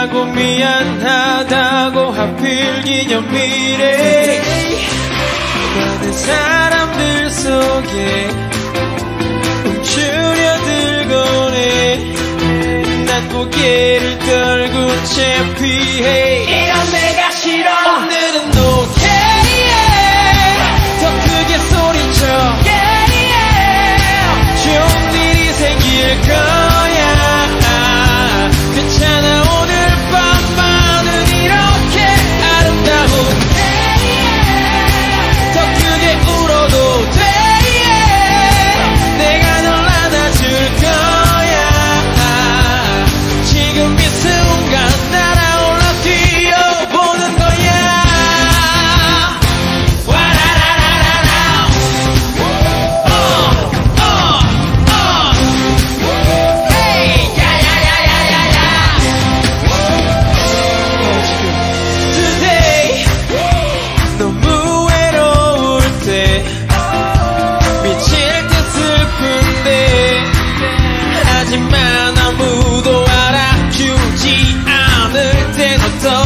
미안하고 미안하다고 하필 기념일에 많은 사람들 속에 춤추려 들고네. 난 고개를 떨고 채 피해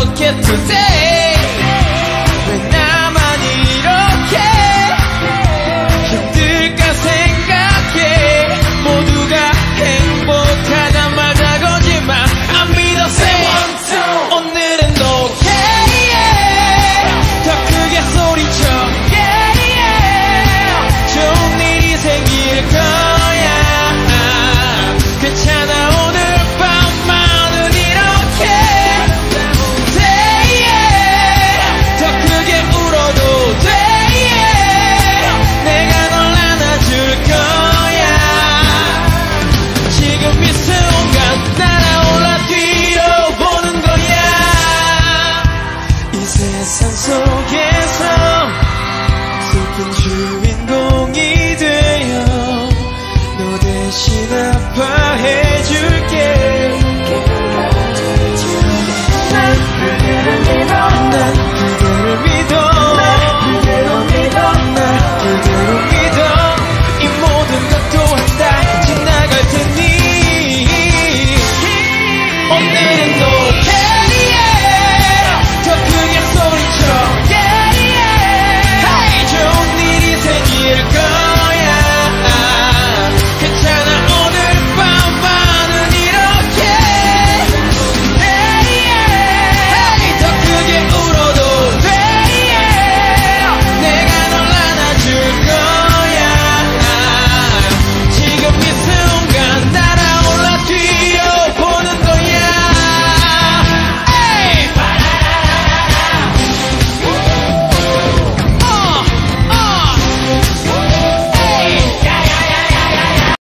forget today.